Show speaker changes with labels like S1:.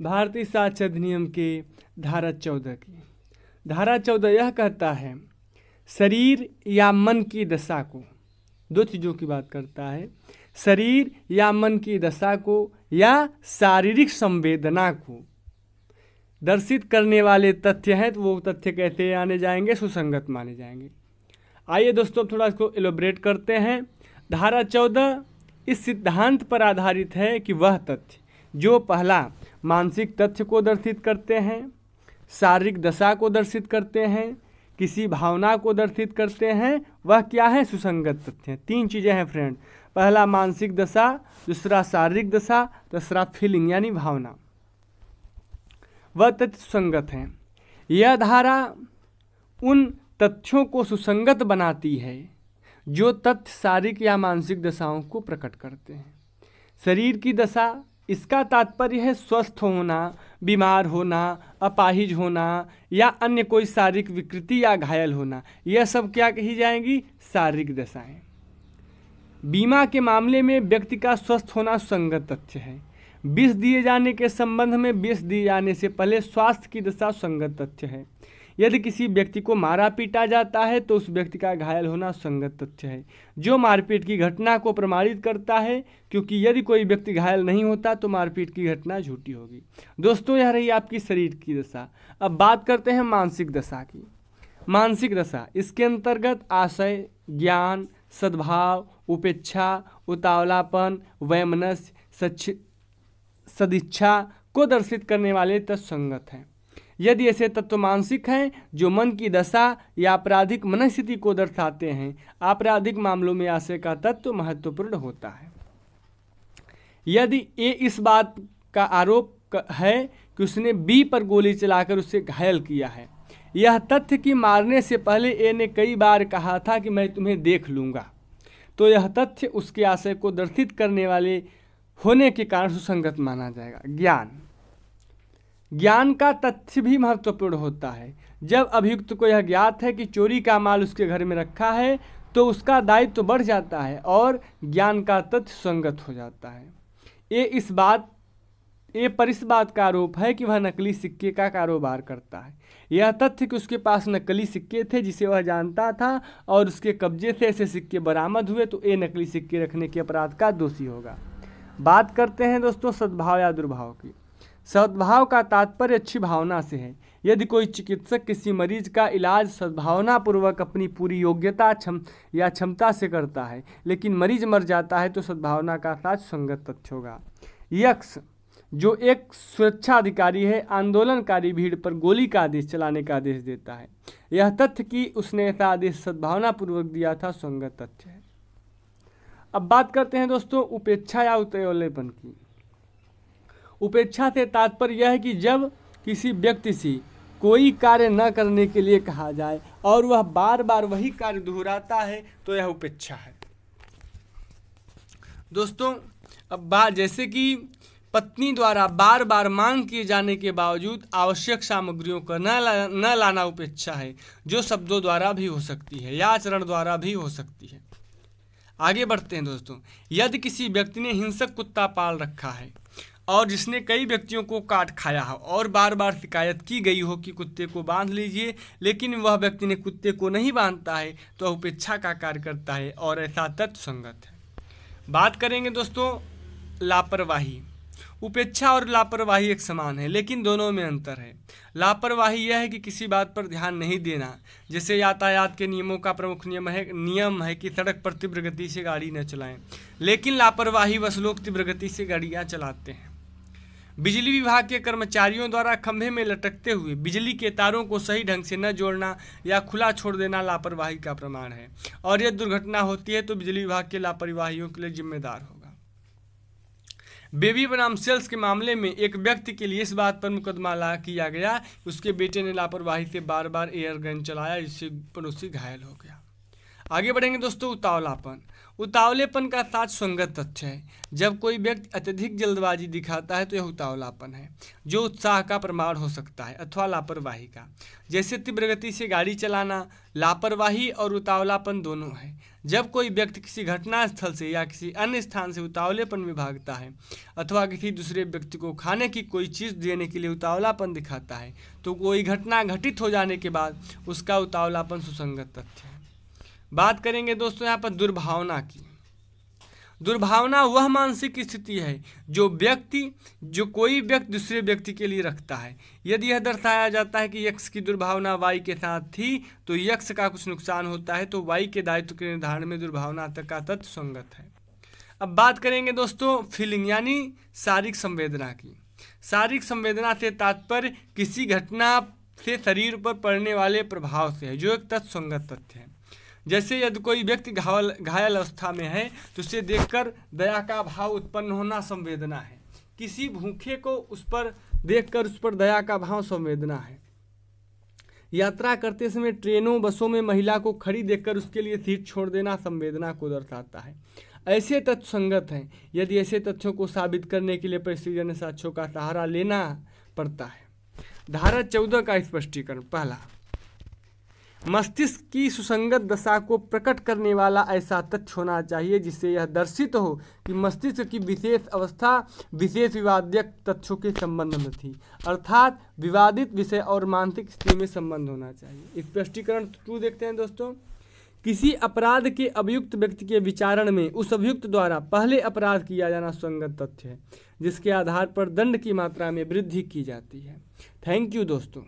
S1: भारतीय साक्ष्य अधिनियम के धारा चौदह की। धारा चौदह यह कहता है, शरीर या मन की दशा को। दो चीज़ों की बात करता है, शरीर या मन की दशा को या शारीरिक संवेदना को। दर्शित करने वाले तथ्य हैं तो वो तथ्य कैसे आने जाएँगे, सुसंगत माने जाएँगे। आइए दोस्तों थोड़ा इसको एलोबरेट करते हैं। धारा चौदह इस सिद्धांत पर आधारित है कि वह तथ्य, जो पहला मानसिक तथ्य को दर्शित करते हैं, शारीरिक दशा को दर्शित करते हैं, किसी भावना को दर्शित करते हैं, वह क्या है? सुसंगत तथ्य। तीन चीज़ें हैं फ्रेंड। पहला, मानसिक दशा, दूसरा, शारीरिक दशा, तीसरा फीलिंग यानी भावना। वह तथ्य सुसंगत हैं। यह धारा उन तथ्यों को सुसंगत बनाती है, जो तथ्य शारीरिक या मानसिक दशाओं को प्रकट करते हैं। शरीर की दशा इसका तात्पर्य है स्वस्थ होना, बीमार होना, अपाहिज होना या अन्य कोई शारीरिक विकृति या घायल होना। यह सब क्या कही जाएँगी? शारीरिक दशाएँ। बीमा के मामले में व्यक्ति का स्वस्थ होना संगत तथ्य है। विष दिए जाने के संबंध में विष दिए जाने से पहले स्वास्थ्य की दशा संगत तथ्य है। यदि किसी व्यक्ति को मारा पीटा जाता है तो उस व्यक्ति का घायल होना संगत तथ्य है। जो मारपीट की घटना को प्रमाणित करता है, क्योंकि यदि कोई व्यक्ति घायल नहीं होता तो मारपीट की घटना झूठी होगी। दोस्तों, यह रही आपकी शरीर की दशा। अब बात करते हैं मानसिक दशा की। मानसिक दशा, इसके अंतर्गत आशय, ज्ञान, सद्भाव, उपेक्षा, उतावलापन, वैमनस्य सच्छ सदिच्छा को दर्शित करने वाले तत्संगत हैं। यदि ऐसे तत्व मानसिक हैं, जो मन की दशा या आपराधिक मनस्थिति को दर्शाते हैं, आपराधिक मामलों में आशय का तत्व महत्वपूर्ण होता है। यदि ए इस बात का आरोप है कि उसने बी पर गोली चलाकर उसे घायल किया है, यह तथ्य कि मारने से पहले ए ने कई बार कहा था कि मैं तुम्हें देख लूँगा तो यह तथ्य उसके आशय को दर्शित करने वाले होने के कारण सुसंगत माना जाएगा। ज्ञान। ज्ञान का तथ्य भी महत्वपूर्ण होता है। जब अभियुक्त को यह ज्ञात है कि चोरी का माल उसके घर में रखा है तो उसका दायित्व तो बढ़ जाता है और ज्ञान का तथ्य संगत हो जाता है। ये इस बात, ये पर इस बात का आरोप है कि वह नकली सिक्के का कारोबार करता है। यह तथ्य कि उसके पास नकली सिक्के थे जिसे वह जानता था और उसके कब्जे से ऐसे सिक्के बरामद हुए तो ये नकली सिक्के रखने के अपराध का दोषी होगा। बात करते हैं दोस्तों सद्भाव या दुर्भाव की। सद्भाव का तात्पर्य अच्छी भावना से है। यदि कोई चिकित्सक किसी मरीज़ का इलाज सद्भावनापूर्वक अपनी पूरी योग्यता, क्षम, या क्षमता से करता है, लेकिन मरीज़ मर जाता है तो सद्भावना का साथ संगत तथ्य होगा। यक्ष, जो एक सुरक्षा अधिकारी है, आंदोलनकारी भीड़ पर गोली का आदेश चलाने का आदेश देता है। यह तथ्य कि उसने ऐसा आदेश सद्भावनापूर्वक दिया था, संगत तथ्य है। अब बात करते हैं दोस्तों, उपेक्षा या उतयोलेपन की। उपेक्षा से तात्पर्य यह है कि जब किसी व्यक्ति से कोई कार्य न करने के लिए कहा जाए और वह बार बार वही कार्य दोहराता है तो यह उपेक्षा है। दोस्तों अब बात जैसे कि पत्नी द्वारा बार बार मांग किए जाने के बावजूद आवश्यक सामग्रियों का न ला, न लाना उपेक्षा है जो शब्दों द्वारा भी हो सकती है या आचरण द्वारा भी हो सकती है। आगे बढ़ते हैं दोस्तों। यदि किसी व्यक्ति ने हिंसक कुत्ता पाल रखा है और जिसने कई व्यक्तियों को काट खाया हो, और बार बार शिकायत की गई हो कि कुत्ते को बाँध लीजिए, लेकिन वह व्यक्ति ने कुत्ते को नहीं बांधता है तो उपेक्षा का कार्य करता है, और ऐसा तत्व संगत है। बात करेंगे दोस्तों, लापरवाही। उपेक्षा और लापरवाही एक समान है, लेकिन दोनों में अंतर है। लापरवाही यह है कि किसी बात पर ध्यान नहीं देना। जैसे यातायात के नियमों का प्रमुख नियम है नियम है कि सड़क पर तीव्र गति से गाड़ी न चलाएँ। लेकिन लापरवाही वश लोग तीव्र गति से गाड़ियाँ चलाते हैं। बिजली विभाग के कर्मचारियों द्वारा खंभे में लटकते हुए बिजली के तारों को सही ढंग से न जोड़ना या खुला छोड़ देना लापरवाही का प्रमाण है। और यदि दुर्घटना होती है तो बिजली विभाग के लापरवाहियों के लिए जिम्मेदार होगा। बेबी बनाम सेल्स के मामले में एक व्यक्ति के लिए इस बात पर मुकदमा ला किया गया। उसके बेटे ने लापरवाही से बार बार एयर गन चलाया, जिससे पड़ोसी घायल हो गया। आगे बढ़ेंगे दोस्तों, उतावलापन। उतावलेपन का साथ संगत तथ्य है। जब कोई व्यक्ति अत्यधिक जल्दबाजी दिखाता है तो यह उतावलापन है, जो उत्साह का प्रमाण हो सकता है अथवा लापरवाही का। जैसे तीव्र गति से गाड़ी चलाना, लापरवाही और उतावलापन दोनों है। जब कोई व्यक्ति किसी घटना स्थल से या किसी अन्य स्थान से उतावलेपन में भागता है अथवा किसी दूसरे व्यक्ति को खाने की कोई चीज़ देने के लिए उतावलापन दिखाता है तो कोई घटना घटित हो जाने के बाद उसका उतावलापन सुसंगत तथ्य है। बात करेंगे दोस्तों यहाँ पर दुर्भावना की। दुर्भावना वह मानसिक स्थिति है जो व्यक्ति, जो कोई व्यक्ति दूसरे व्यक्ति के लिए रखता है। यदि यह दर्शाया जाता है कि यक्ष की दुर्भावना वाई के साथ थी तो यक्ष का कुछ नुकसान होता है तो वाई के दायित्व के निर्धारण में दुर्भावना तक का तत्व संगत है। अब बात करेंगे दोस्तों फीलिंग यानी शारीरिक संवेदना की। शारीरिक संवेदना से तात्पर्य किसी घटना से शरीर पर पड़ने वाले प्रभाव से है, जो एक तत्संगत तथ्य है। जैसे यदि कोई व्यक्ति घायल घायल अवस्था में है तो उसे देखकर दया का भाव उत्पन्न होना संवेदना है। किसी भूखे को उस पर देखकर उस पर दया का भाव संवेदना है। यात्रा करते समय ट्रेनों, बसों में महिला को खड़ी देखकर उसके लिए सीट छोड़ देना संवेदना को दर्शाता है। ऐसे तथ्य संगत हैं, यदि ऐसे तथ्यों को साबित करने के लिए परिस्थिति साक्ष्यों का सहारा लेना पड़ता है। धारा चौदह का स्पष्टीकरण, पहला मस्तिष्क की सुसंगत दशा को प्रकट करने वाला ऐसा तथ्य होना चाहिए जिससे यह दर्शित हो कि मस्तिष्क की विशेष अवस्था विशेष विवादक तथ्यों के संबंध में थी। अर्थात विवादित विषय और मानसिक स्थिति में संबंध होना चाहिए। स्पष्टीकरण टू देखते हैं दोस्तों? किसी अपराध के अभियुक्त व्यक्ति के विचारण में उस अभियुक्त द्वारा पहले अपराध किया जाना संगत तथ्य है, जिसके आधार पर दंड की मात्रा में वृद्धि की जाती है। थैंक यू दोस्तों।